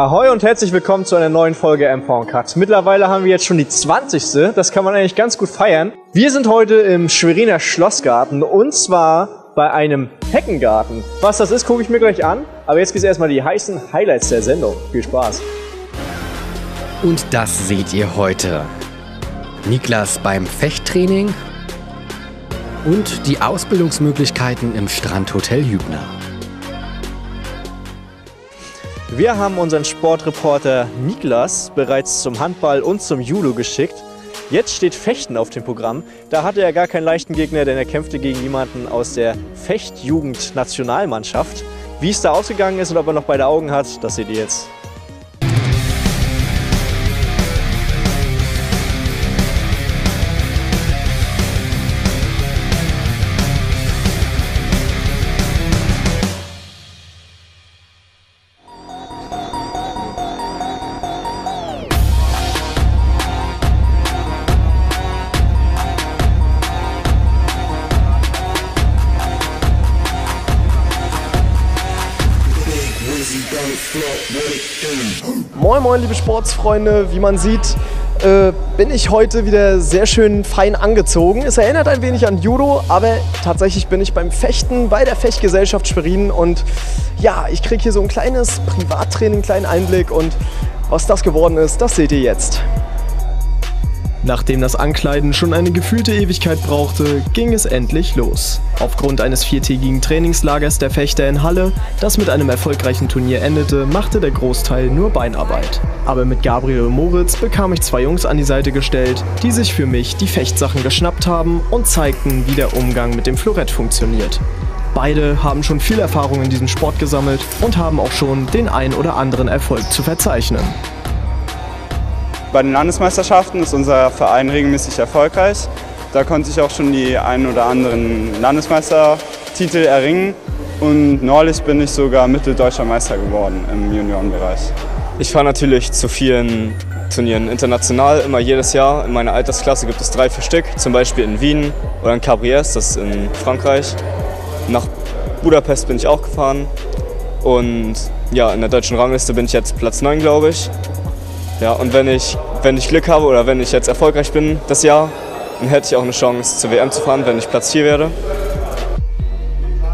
Ahoi und herzlich willkommen zu einer neuen Folge MV Cut. Mittlerweile haben wir jetzt schon die 20. Das kann man eigentlich ganz gut feiern. Wir sind heute im Schweriner Schlossgarten und zwar bei einem Heckengarten. Was das ist, gucke ich mir gleich an. Aber jetzt gibt es erstmal die heißen Highlights der Sendung. Viel Spaß. Und das seht ihr heute. Niklas beim Fechttraining und die Ausbildungsmöglichkeiten im Strandhotel Hübner. Wir haben unseren Sportreporter Niklas bereits zum Handball und zum Judo geschickt. Jetzt steht Fechten auf dem Programm. Da hatte er gar keinen leichten Gegner, denn er kämpfte gegen jemanden aus der Fechtjugend-Nationalmannschaft. Wie es da ausgegangen ist und ob er noch beide Augen hat, das seht ihr jetzt. Moin Moin liebe Sportsfreunde, wie man sieht, äh, bin ich heute wieder sehr schön fein angezogen. Es erinnert ein wenig an Judo, aber tatsächlich bin ich beim Fechten bei der Fechtgesellschaft Schwerin und ja, ich kriege hier so ein kleines Privattraining, einen kleinen Einblick und was das geworden ist, das seht ihr jetzt. Nachdem das Ankleiden schon eine gefühlte Ewigkeit brauchte, ging es endlich los. Aufgrund eines viertägigen Trainingslagers der Fechter in Halle, das mit einem erfolgreichen Turnier endete, machte der Großteil nur Beinarbeit. Aber mit Gabriel und Moritz bekam ich zwei Jungs an die Seite gestellt, die sich für mich die Fechtsachen geschnappt haben und zeigten, wie der Umgang mit dem Florett funktioniert. Beide haben schon viel Erfahrung in diesem Sport gesammelt und haben auch schon den ein oder anderen Erfolg zu verzeichnen. Bei den Landesmeisterschaften ist unser Verein regelmäßig erfolgreich. Da konnte ich auch schon die ein oder anderen Landesmeistertitel erringen. Und neulich bin ich sogar mitteldeutscher Meister geworden im Juniorenbereich. Ich fahre natürlich zu vielen Turnieren international, immer jedes Jahr. In meiner Altersklasse gibt es drei, vier Stück, zum Beispiel in Wien oder in Cabriès, das ist in Frankreich. Nach Budapest bin ich auch gefahren. Und ja, in der deutschen Rangliste bin ich jetzt Platz 9, glaube ich. Ja, und wenn ich, wenn ich Glück habe oder wenn ich jetzt erfolgreich bin das Jahr, dann hätte ich auch eine Chance zur WM zu fahren, wenn ich Platz 4 werde.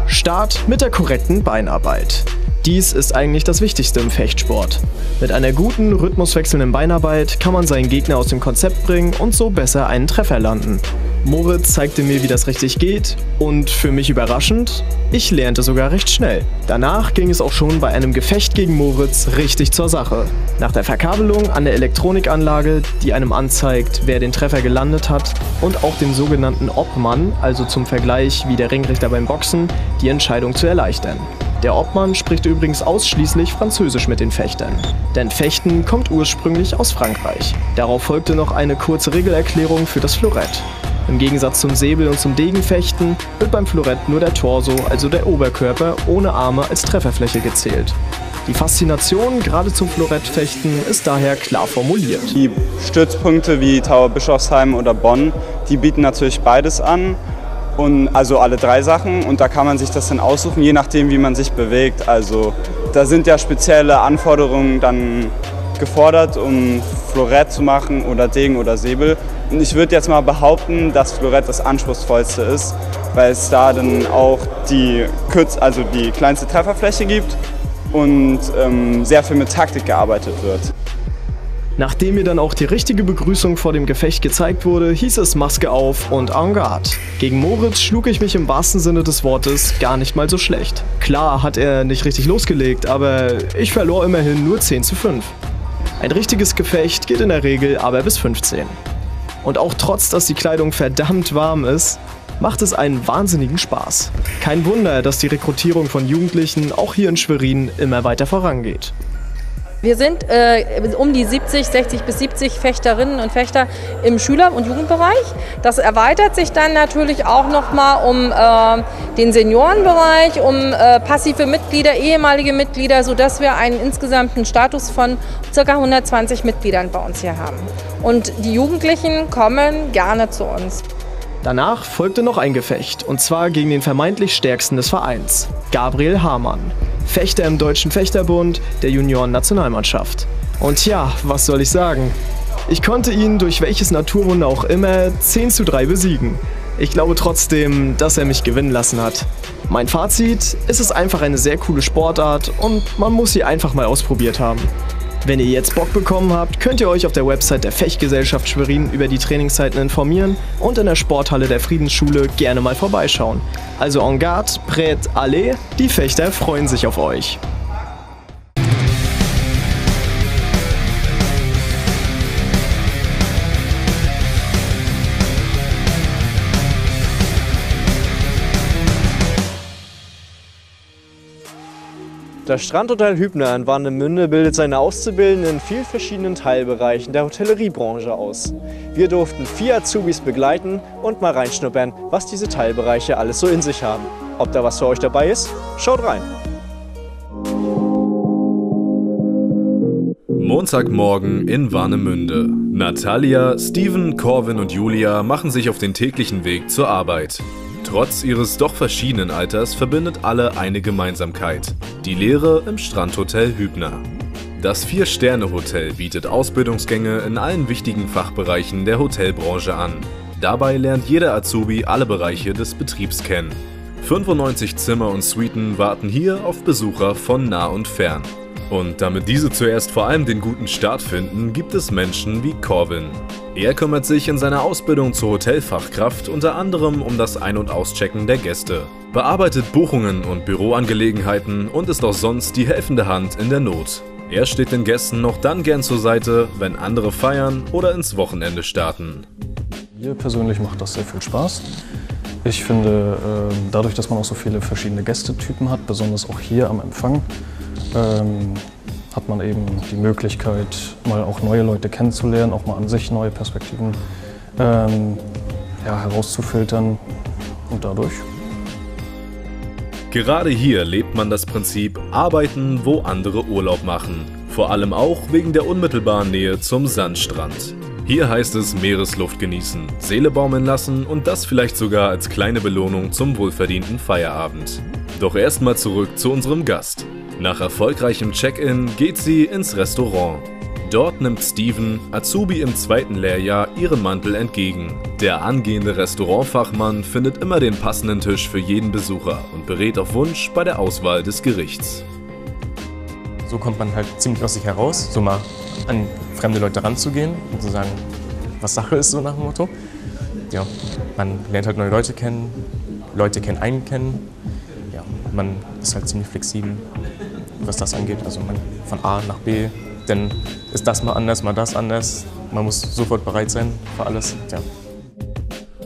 Start mit der korrekten Beinarbeit. Dies ist eigentlich das Wichtigste im Fechtsport. Mit einer guten, rhythmuswechselnden Beinarbeit kann man seinen Gegner aus dem Konzept bringen und so besser einen Treffer landen. Moritz zeigte mir, wie das richtig geht und für mich überraschend, ich lernte sogar recht schnell. Danach ging es auch schon bei einem Gefecht gegen Moritz richtig zur Sache. Nach der Verkabelung an der Elektronikanlage, die einem anzeigt, wer den Treffer gelandet hat und auch dem sogenannten Obmann, also zum Vergleich wie der Ringrichter beim Boxen, die Entscheidung zu erleichtern. Der Obmann spricht übrigens ausschließlich Französisch mit den Fechtern. Denn Fechten kommt ursprünglich aus Frankreich. Darauf folgte noch eine kurze Regelerklärung für das Florett. Im Gegensatz zum Säbel und zum Degenfechten wird beim Florett nur der Torso, also der Oberkörper, ohne Arme als Trefferfläche gezählt. Die Faszination gerade zum Florettfechten ist daher klar formuliert. Die Stützpunkte wie Tower Bischofsheim oder Bonn, die bieten natürlich beides an. Und also alle drei Sachen und da kann man sich das dann aussuchen, je nachdem wie man sich bewegt. Also da sind ja spezielle Anforderungen dann gefordert, um Florett zu machen oder Degen oder Säbel. Ich würde jetzt mal behaupten, dass Florett das anspruchsvollste ist, weil es da dann auch die, Kürz also die kleinste Trefferfläche gibt und ähm, sehr viel mit Taktik gearbeitet wird. Nachdem mir dann auch die richtige Begrüßung vor dem Gefecht gezeigt wurde, hieß es Maske auf und en garde. Gegen Moritz schlug ich mich im wahrsten Sinne des Wortes gar nicht mal so schlecht. Klar hat er nicht richtig losgelegt, aber ich verlor immerhin nur 10 zu 5. Ein richtiges Gefecht geht in der Regel aber bis 15. Und auch trotz, dass die Kleidung verdammt warm ist, macht es einen wahnsinnigen Spaß. Kein Wunder, dass die Rekrutierung von Jugendlichen auch hier in Schwerin immer weiter vorangeht. Wir sind äh, um die 70, 60 bis 70 Fechterinnen und Fechter im Schüler- und Jugendbereich. Das erweitert sich dann natürlich auch nochmal um äh, den Seniorenbereich, um äh, passive Mitglieder, ehemalige Mitglieder, sodass wir einen insgesamten Status von ca. 120 Mitgliedern bei uns hier haben. Und die Jugendlichen kommen gerne zu uns. Danach folgte noch ein Gefecht, und zwar gegen den vermeintlich stärksten des Vereins, Gabriel Hamann, Fechter im Deutschen Fechterbund der Junioren-Nationalmannschaft. Und ja, was soll ich sagen? Ich konnte ihn durch welches Naturwunder auch immer 10 zu 3 besiegen. Ich glaube trotzdem, dass er mich gewinnen lassen hat. Mein Fazit, es ist einfach eine sehr coole Sportart und man muss sie einfach mal ausprobiert haben. Wenn ihr jetzt Bock bekommen habt, könnt ihr euch auf der Website der Fechtgesellschaft Schwerin über die Trainingszeiten informieren und in der Sporthalle der Friedensschule gerne mal vorbeischauen. Also en garde, prêt, allez, die Fechter freuen sich auf euch. Das Strandhotel Hübner in Warnemünde bildet seine Auszubildenden in vielen verschiedenen Teilbereichen der Hotelleriebranche aus. Wir durften vier Azubis begleiten und mal reinschnuppern, was diese Teilbereiche alles so in sich haben. Ob da was für euch dabei ist? Schaut rein! Montagmorgen in Warnemünde. Natalia, Steven, Corvin und Julia machen sich auf den täglichen Weg zur Arbeit. Trotz ihres doch verschiedenen Alters verbindet alle eine Gemeinsamkeit. Die Lehre im Strandhotel Hübner. Das Vier-Sterne-Hotel bietet Ausbildungsgänge in allen wichtigen Fachbereichen der Hotelbranche an. Dabei lernt jeder Azubi alle Bereiche des Betriebs kennen. 95 Zimmer und Suiten warten hier auf Besucher von nah und fern. Und damit diese zuerst vor allem den guten Start finden, gibt es Menschen wie Corvin. Er kümmert sich in seiner Ausbildung zur Hotelfachkraft unter anderem um das Ein- und Auschecken der Gäste, bearbeitet Buchungen und Büroangelegenheiten und ist auch sonst die helfende Hand in der Not. Er steht den Gästen noch dann gern zur Seite, wenn andere feiern oder ins Wochenende starten. Mir persönlich macht das sehr viel Spaß. Ich finde, äh, dadurch, dass man auch so viele verschiedene Gästetypen hat, besonders auch hier am Empfang, ähm, hat man eben die Möglichkeit, mal auch neue Leute kennenzulernen, auch mal an sich neue Perspektiven ähm, ja, herauszufiltern und dadurch. Gerade hier lebt man das Prinzip Arbeiten, wo andere Urlaub machen. Vor allem auch wegen der unmittelbaren Nähe zum Sandstrand. Hier heißt es Meeresluft genießen, Seele baumeln lassen und das vielleicht sogar als kleine Belohnung zum wohlverdienten Feierabend. Doch erstmal zurück zu unserem Gast. Nach erfolgreichem Check-in geht sie ins Restaurant. Dort nimmt Steven, Azubi im zweiten Lehrjahr, ihren Mantel entgegen. Der angehende Restaurantfachmann findet immer den passenden Tisch für jeden Besucher und berät auf Wunsch bei der Auswahl des Gerichts. So kommt man halt ziemlich aus sich heraus, so mal an fremde Leute ranzugehen und zu sagen, was Sache ist, so nach dem Motto. Ja, man lernt halt neue Leute kennen, Leute kennen einen kennen. Ja, man ist halt ziemlich flexibel was das angeht. Also man von A nach B, dann ist das mal anders, mal das anders. Man muss sofort bereit sein für alles. Ja.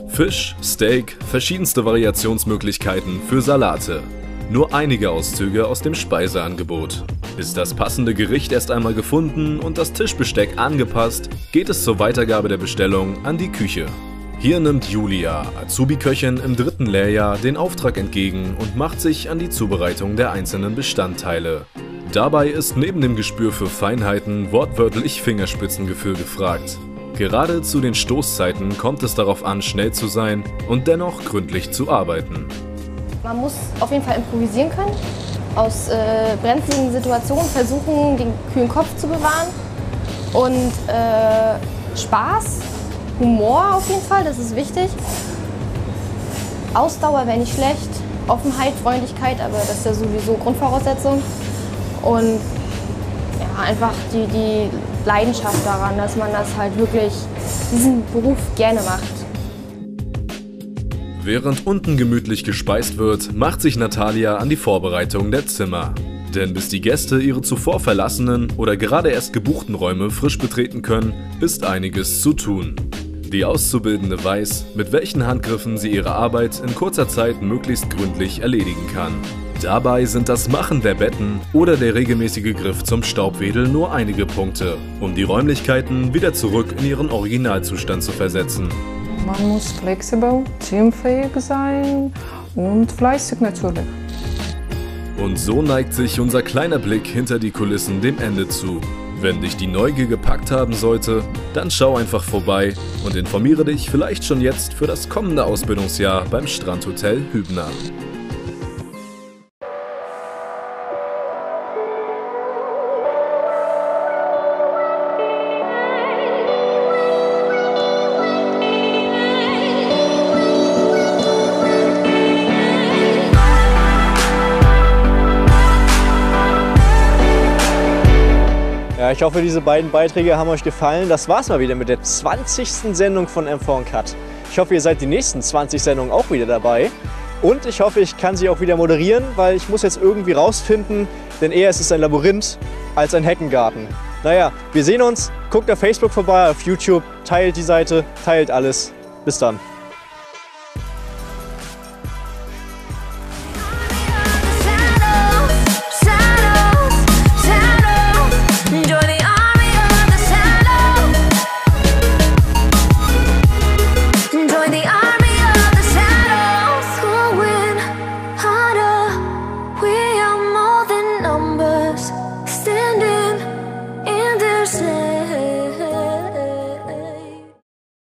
Fisch, Steak, verschiedenste Variationsmöglichkeiten für Salate. Nur einige Auszüge aus dem Speiseangebot. Ist das passende Gericht erst einmal gefunden und das Tischbesteck angepasst, geht es zur Weitergabe der Bestellung an die Küche. Hier nimmt Julia, Azubi-Köchin im dritten Lehrjahr, den Auftrag entgegen und macht sich an die Zubereitung der einzelnen Bestandteile. Dabei ist neben dem Gespür für Feinheiten wortwörtlich Fingerspitzengefühl gefragt. Gerade zu den Stoßzeiten kommt es darauf an, schnell zu sein und dennoch gründlich zu arbeiten. Man muss auf jeden Fall improvisieren können, aus äh, brenzligen Situationen versuchen, den kühlen Kopf zu bewahren und äh, Spaß Humor auf jeden Fall, das ist wichtig. Ausdauer wäre nicht schlecht. Offenheit, Freundlichkeit, aber das ist ja sowieso Grundvoraussetzung. Und ja, einfach die, die Leidenschaft daran, dass man das halt wirklich, diesen Beruf gerne macht. Während unten gemütlich gespeist wird, macht sich Natalia an die Vorbereitung der Zimmer. Denn bis die Gäste ihre zuvor verlassenen oder gerade erst gebuchten Räume frisch betreten können, ist einiges zu tun. Die Auszubildende weiß, mit welchen Handgriffen sie ihre Arbeit in kurzer Zeit möglichst gründlich erledigen kann. Dabei sind das Machen der Betten oder der regelmäßige Griff zum Staubwedel nur einige Punkte, um die Räumlichkeiten wieder zurück in ihren Originalzustand zu versetzen. Man muss flexibel, teamfähig sein und fleißig natürlich. Und so neigt sich unser kleiner Blick hinter die Kulissen dem Ende zu. Wenn dich die Neugier gepackt haben sollte, dann schau einfach vorbei und informiere dich vielleicht schon jetzt für das kommende Ausbildungsjahr beim Strandhotel Hübner. Ich hoffe, diese beiden Beiträge haben euch gefallen. Das war's mal wieder mit der 20. Sendung von M4 Cut. Ich hoffe, ihr seid die nächsten 20 Sendungen auch wieder dabei. Und ich hoffe, ich kann sie auch wieder moderieren, weil ich muss jetzt irgendwie rausfinden, denn eher ist es ein Labyrinth als ein Heckengarten. Naja, wir sehen uns. Guckt auf Facebook vorbei, auf YouTube, teilt die Seite, teilt alles. Bis dann.